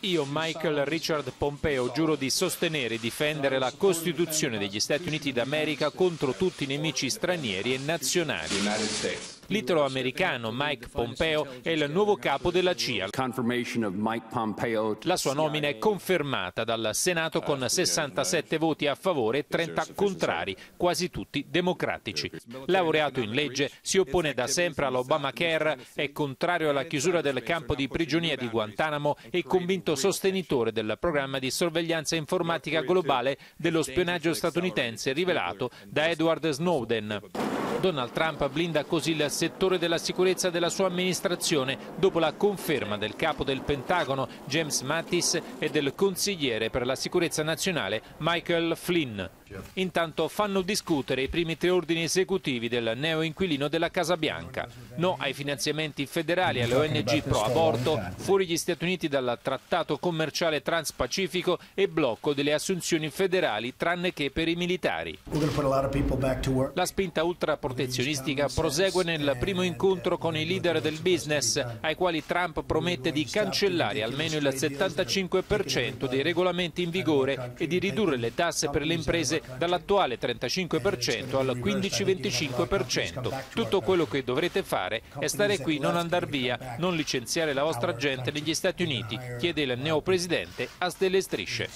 Io, Michael Richard Pompeo, giuro di sostenere e difendere la Costituzione degli Stati Uniti d'America contro tutti i nemici stranieri e nazionali. L'italo-americano Mike Pompeo è il nuovo capo della CIA. La sua nomina è confermata dal Senato con 67 voti a favore e 30 contrari, quasi tutti democratici. Laureato in legge, si oppone da sempre all'Obamacare, è contrario alla chiusura del campo di prigionia di Guantanamo e convinto sostenitore del programma di sorveglianza informatica globale dello spionaggio statunitense rivelato da Edward Snowden. Donald Trump blinda così il settore della sicurezza della sua amministrazione dopo la conferma del capo del Pentagono James Mattis e del consigliere per la sicurezza nazionale Michael Flynn. Intanto fanno discutere i primi tre ordini esecutivi del neo-inquilino della Casa Bianca. No ai finanziamenti federali alle ONG pro aborto, fuori gli Stati Uniti dal trattato commerciale transpacifico e blocco delle assunzioni federali tranne che per i militari. La spinta ultraprotezionistica prosegue nel primo incontro con i leader del business ai quali Trump promette di cancellare almeno il 75% dei regolamenti in vigore e di ridurre le tasse per le imprese dall'attuale 35% al 15-25%. Tutto quello che dovrete fare è stare qui, non andare via, non licenziare la vostra gente negli Stati Uniti, chiede il neopresidente a stelle strisce.